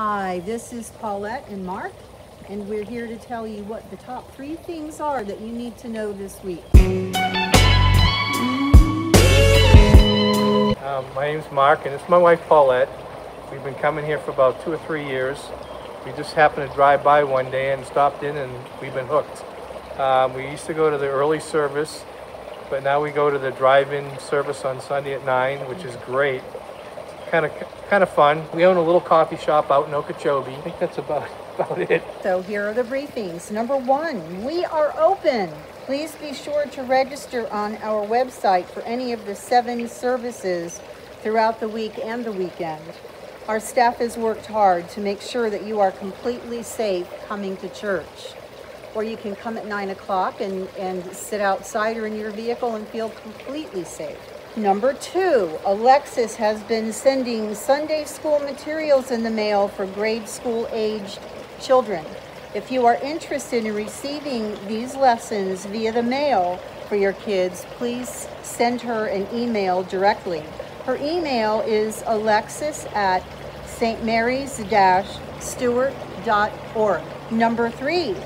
Hi, this is Paulette and Mark, and we're here to tell you what the top three things are that you need to know this week. Um, my name's Mark, and it's my wife Paulette. We've been coming here for about two or three years. We just happened to drive by one day and stopped in, and we've been hooked. Um, we used to go to the early service, but now we go to the drive-in service on Sunday at nine, which is great. Kind of, kind of fun. We own a little coffee shop out in Okeechobee. I think that's about about it. So here are the briefings. Number one, we are open. Please be sure to register on our website for any of the seven services throughout the week and the weekend. Our staff has worked hard to make sure that you are completely safe coming to church. Or you can come at 9 o'clock and, and sit outside or in your vehicle and feel completely safe. Number two, Alexis has been sending Sunday school materials in the mail for grade school aged children. If you are interested in receiving these lessons via the mail for your kids, please send her an email directly. Her email is alexis at stmarys-stuart.org. Number three,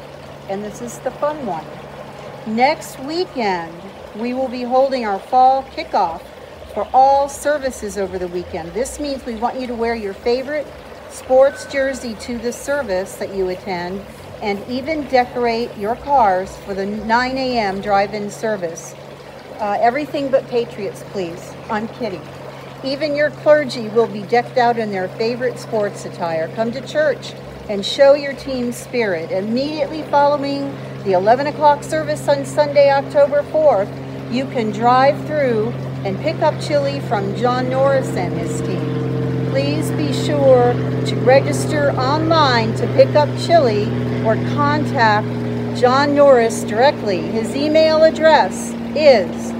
and this is the fun one. Next weekend, we will be holding our fall kickoff for all services over the weekend. This means we want you to wear your favorite sports jersey to the service that you attend and even decorate your cars for the 9 a.m. drive-in service. Uh, everything but Patriots, please. I'm kidding. Even your clergy will be decked out in their favorite sports attire. Come to church and show your team spirit. Immediately following the 11 o'clock service on Sunday, October 4th, you can drive through and pick up chili from John Norris and his team. Please be sure to register online to pick up chili or contact John Norris directly. His email address is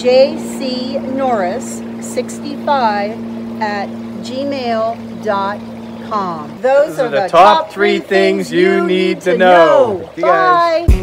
jcnorris65 at gmail.com. Those, Those are the top three things you need to know. You guys- Bye.